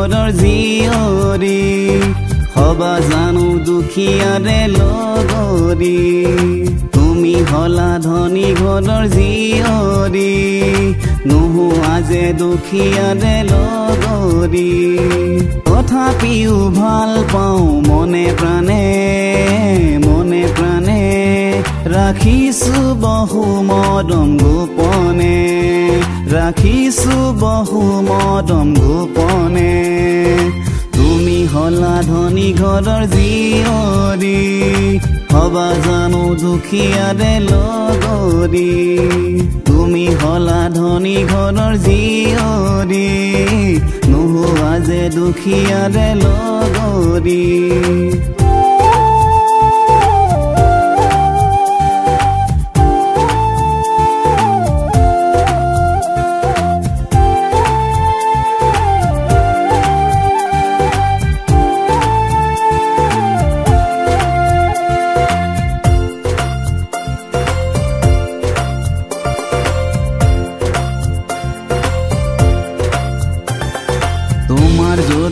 ঘৰৰ জীয়ৰী হবা জানো দুখীয়াৰে লগৰী। তুমি হলা ধনী ঘৰৰ জীয়ৰী নোহোৱা যে দুখীয়াৰে লগৰী। তথাপিও ভাল পাওঁ মনে প্ৰাণে মনে প্ৰাণে ৰাখিছো বহু মদম গোপনে ৰাখিছো বহু মদম গোপনে তুমি হলা ধনী ঘৰৰ জীয়ৰী হবা জানো দুখীয়াৰে লগৰী তুমি হলা ধনী ঘৰৰ জীয়ৰী নোহোৱা যে দুখীয়াৰে লগৰী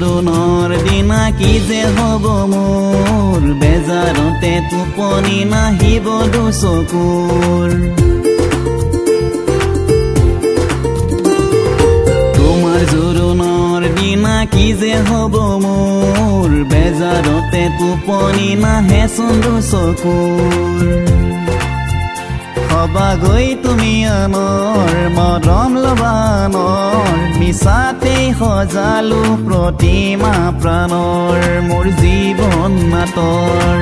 জোৰোণৰ দিনা কি যে হ'ব মোৰ? বেজাৰতে টোপনি নাহিব দুচকুৰ কি যে হ'ব মোৰ? বেজাৰতে টোপনি নাহে চন্দু চকুৰ। হবা গৈ তুমি আনৰ মৰম লবানৰ মিছাতেই সজালো প্ৰতিমা প্ৰাণৰ মোৰ জীৱন নাটৰ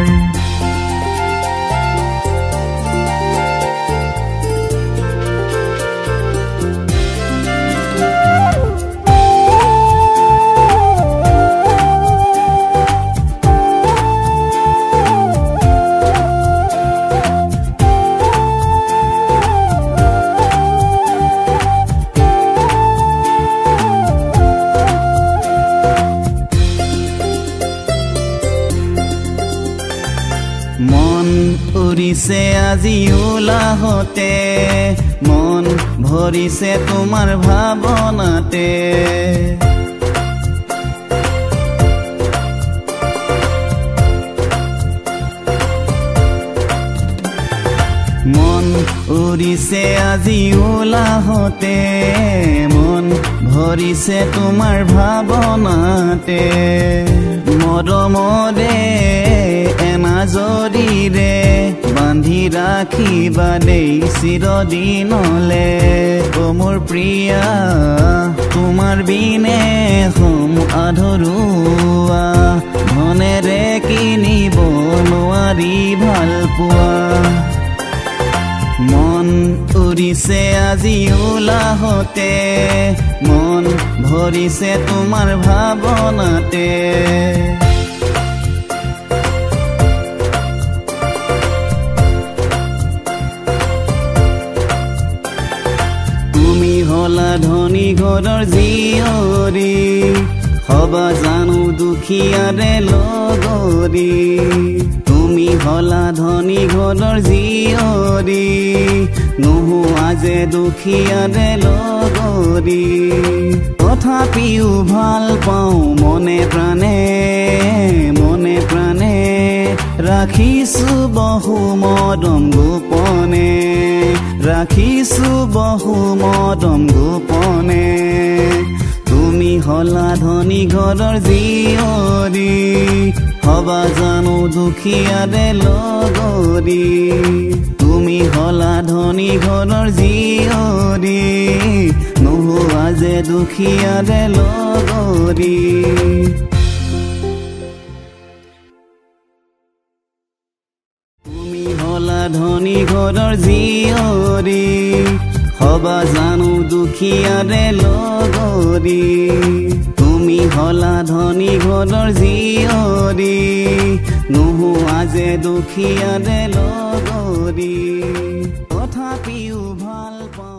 উৰিছে আজি ওলাহতে মন ভৰিছে তোমাৰ ভাৱনাতে। মন উৰিছে আজি ওলাহতে ভৰিছে তোমাৰ ভাৱনাতে। মৰমৰে এনাজৰীৰে বান্ধি ৰাখিবা দেই চিৰদিনলে। অ মোৰ প্ৰিয়া তোমাৰ বিনে হম আধৰুৱা। ধনেৰে কিনিব নোৱাৰি ভাল পোৱা উৰিছে আজি ওলাহতে মন ভৰিছে তোমাৰ ভাৱনাতে। তুমি হলা ধনী ঘৰৰ জীয়ৰী হবা জানো দুখীয়াৰে লগৰী। তুমি হলা ধনী ঘৰৰ জীয়ৰী নোহোৱা যে দুখীয়াৰে লগৰী। তথাপিও ভাল পাওঁ মনে প্ৰাণে মনে প্ৰাণে। ৰাখিছো বহু মদম গোপনে ৰাখিছো বহু মদম গোপনে। তুমি হলা ধনী ঘৰৰ জীয়ৰী হবা জানো দুখীয়াৰে লগৰী। তুমি হলা ধনী ঘৰৰ জীয়ৰী। নোহোৱা যে লগৰী। তুমি হলা ধনী ঘৰৰ জীয়ৰী। হবা জানো দুখীয়াৰে লগৰী। তুমি হলা ধনী ঘৰৰ জীয়ৰী। নোহোৱা যে দুখীয়াৰে লগৰী। তথাপিও ভাল পাওঁ।